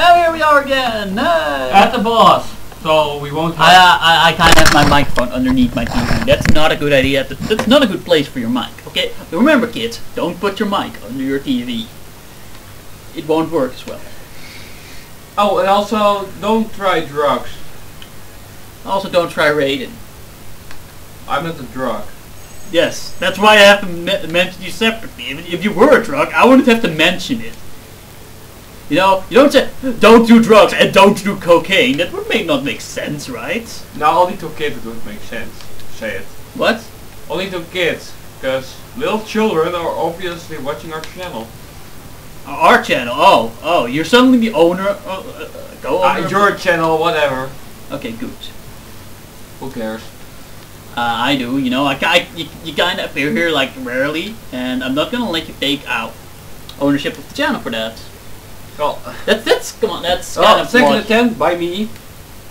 Oh, here we are again. Hey. At the boss. So we won't I, have... I, uh, I kind of have my microphone underneath my TV. That's not a good idea. That's not a good place for your mic, okay? Remember, kids, don't put your mic under your TV. It won't work as well. Oh, and also, don't try drugs. Also, don't try Raiden. I'm not a drug. Yes, that's why I have to me- mention you separately. If, if you were a drug, I wouldn't have to mention it. You know, you don't say, don't do drugs and don't do cocaine. That would make not make sense, right? Now only to kids it would make sense. Say it. What? Only to kids. Because little children are obviously watching our channel. Our channel. Oh, oh, you're suddenly the owner. Uh, uh, go Uh, owner. your channel, whatever. Okay, good. Who cares? Uh, I do. You know, I, I you, you kind of appear here like rarely, and I'm not gonna let you take out ownership of the channel for that. Well, That's that's come on. That's oh, kind oh, of second what- attempt by me.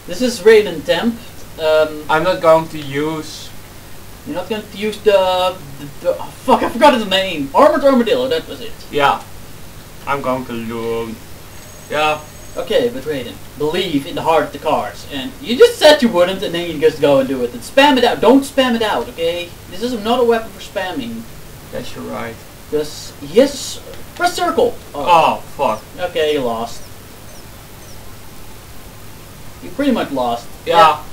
This is Raiden Temp. Um, I'm not going to use... you're not going to use the, the, the oh, fuck. I forgot his name. Armored Armadillo. That was it. Yeah. I'm going to use... Yeah. Okay, but Raiden, believe in the heart of the cards, and you just said you wouldn't, and then you just go and do it and spam it out. Don't spam it out, okay? This is not a weapon for spamming. Yes, you're right. Because yes, press circle. Oh, oh, fuck. Okay, you lost. You pretty much lost. Yeah.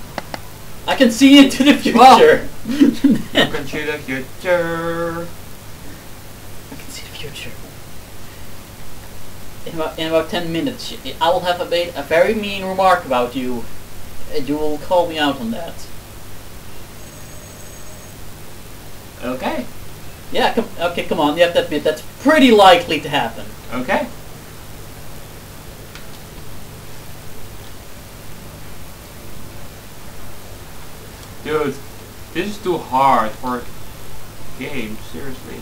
I can see into the future. Well. you can see the future. I can see the future. In about, in about 10 minutes, I will have a, ba- a very mean remark about you. And you will call me out on that. Okay. Yeah, com- okay, come on. You have to admit that's pretty likely to happen. Okay. Dude, this is too hard for a game, seriously.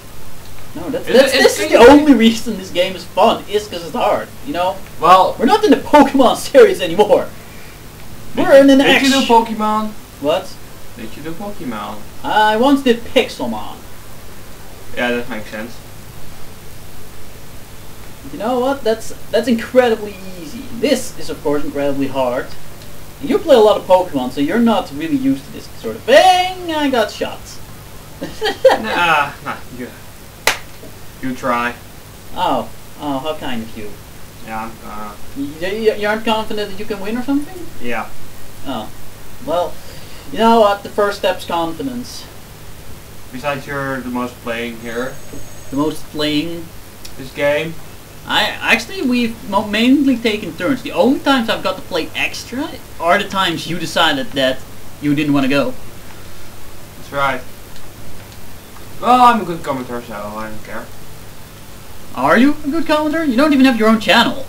No, that's, that's this is the only reason this game is fun. Is because it's hard. You know, Well, we're not in the Pokemon series anymore. We're in an did action. you do Pokemon? What? Did you do Pokemon? I once did Pixelmon. Yeah, that makes sense. You know what? That's that's incredibly easy. This is of course incredibly hard. And you play a lot of Pokemon, so you're not really used to this sort of thing. I got shot. nah, nah, you, you try. Oh, oh, how kind of you. Yeah, uh, You, you. you aren't confident that you can win or something? yeah. Oh, well, you know what? The first step's confidence. Besides, you're the most playing here. The most playing. This game. I actually we've mo- mainly taken turns. The only times I've got to play extra are the times you decided that you didn't want to go. That's right. Well, I'm a good commentator, so I don't care. Are you a good commenter? You don't even have your own channel.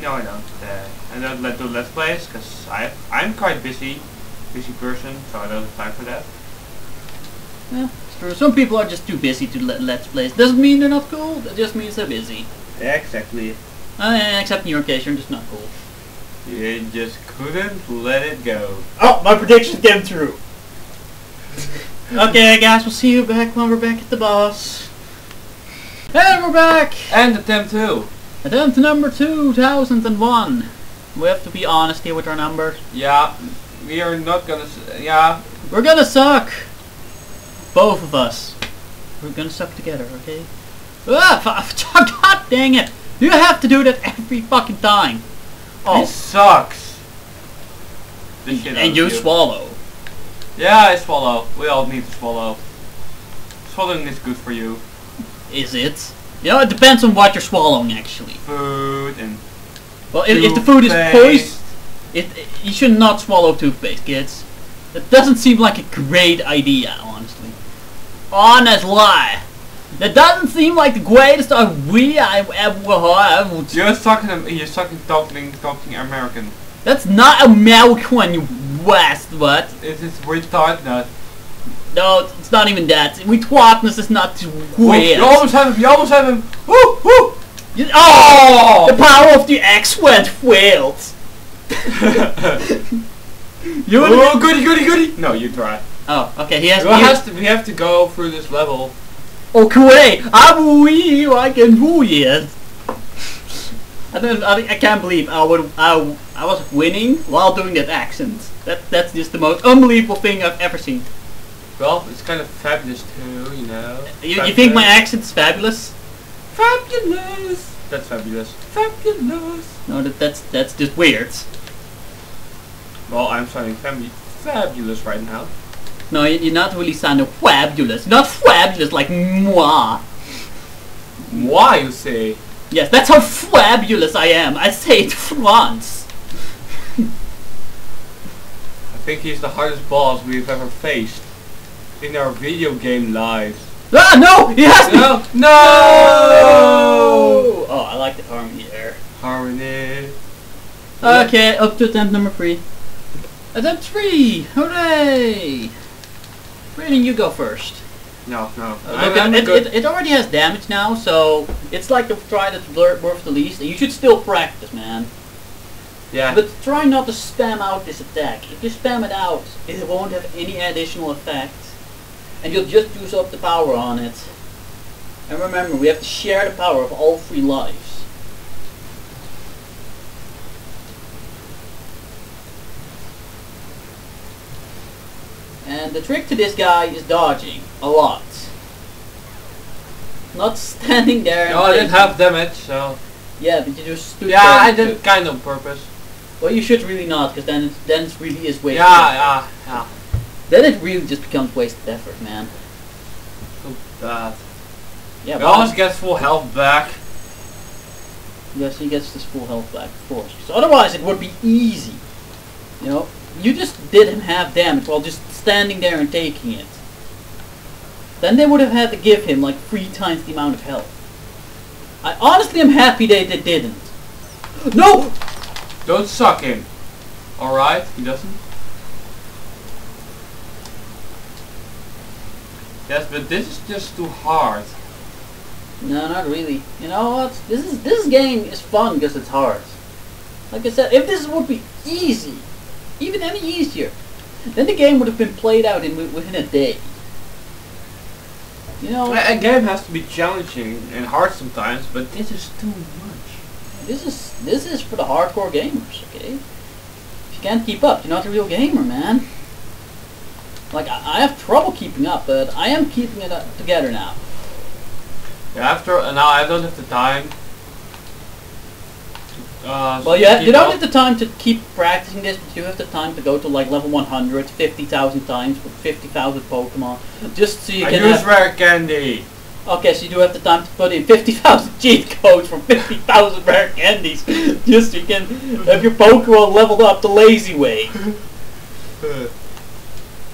No, I don't. Uh, I don't let do let's plays because I I'm quite busy, busy person, so I don't have time for that. Yeah, it's true. Some people are just too busy to let let's plays. Doesn't mean they're not cool. That just means they're busy. Exactly. Uh, except in your case, you're just not cool. You just couldn't let it go. Oh, my prediction came true. okay, guys, we'll see you back when we're back at the boss. And we're back. And attempt two. Attempt number 2001. We have to be honest here with our numbers. Yeah, we are not gonna. S- yeah, We're gonna suck. Both of us. We're gonna suck together, okay? Ah, God dang it! You have to do that every fucking time. it Oh, sucks. The shit and of you swallow. Yeah, I swallow. We all need to swallow. Swallowing is good for you. Is it? You know, it depends on what you're swallowing, actually. Food and Well, if, if the food is toothpaste. poisoned, it, you should not swallow toothpaste, kids. That doesn't seem like a great idea, honestly. Honest lie. That doesn't seem like the greatest idea I ever heard. You're sucking. You're sucking talking talking American. That's not American, you west, what? It is retard nut. No, it's not even that. We twatness is not too Oh, weird. you almost have him. You almost have him. Woo woo. You- oh! oh! The power of the X went failed. You would oh, goody goody goody. No, you try. Oh, okay, he has We has to. We have to go through this level. Okay, I'm wee, I can do it. I don't. I, I can't believe I would. I, I was winning while doing that accent. That that's just the most unbelievable thing I've ever seen. Well, it's kind of fabulous too, you know. You, you think my accent's fabulous? Fabulous! That's fabulous. Fabulous! No, that that's that's just weird. Well, I'm sounding fabulous right now. No, you- you're not really sounding fabulous. Not fabulous like moi. Why, you say? Yes, that's how fabulous I am. I say it once. I think he's the hardest boss we've ever faced. In our video game lives. Ah, no! He has me! No! No! Oh, I like the harmony there. Harmony. Okay, up to attempt number three. Attempt three! Hooray! Raiden, you go first. No, no. Uh, I'm, I'm it, it, it already has damage now, so it's like the try that's worth the least. And you should still practice, man. yeah. But try not to spam out this attack. If you spam it out, it won't have any additional effect. And you'll just use up the power on it. And remember, we have to share the power of all three lives. And the trick to this guy is dodging a lot. Not standing there and no, I didn't have damage, so. Yeah, but you just stood Yeah, I did kind of purpose. Well, you should really not, because then, it- then it really is wasted. Yeah, yeah, yeah. Then it really just becomes wasted effort, man. Too bad. Yeah, He but always gets full health back. yes, he gets his full health back, of course. 'Cause otherwise, it would be easy. You know, you just did him half damage while just standing there and taking it. Then they would have had to give him like three times the amount of health. I honestly am happy they, they didn't. No! Don't suck him. Alright, he doesn't. Yes, but this is just too hard. No, not really. You know what? This is this game is fun because it's hard. Like I said, if this would be easy, even any easier, then the game would have been played out in within a day. You know, A a game has to be challenging and hard sometimes, but this is too much. this is this is for the hardcore gamers. Okay, if you can't keep up, you're not a real gamer, man. Like I, I have trouble keeping up, but I am keeping it up together now. Yeah, after now I don't have the time. To, Uh, Well, yeah, keep you don't have the time to keep practicing this, but you have the time to go to like level 100 50,000 times with 50,000 Pokemon, just so you I can. use rare candy. okay, so you do have the time to put in 50,000 cheat codes for 50,000 rare candies, just so you can have your Pokemon leveled up the lazy way.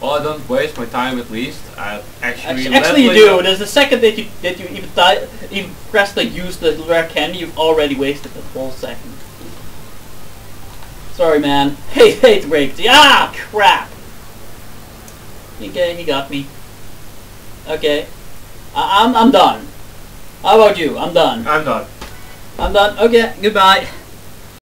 Well, I don't waste my time at least. I actually Actually, actually you do. There's the second that you that you even even press the use the rare candy, you've already wasted the whole second. Sorry, man. Hey, hate to break it to you. Ah, crap. Okay, he got me. Okay, I, I'm I'm done. How about you? I'm done. I'm done. I'm done. Okay, goodbye.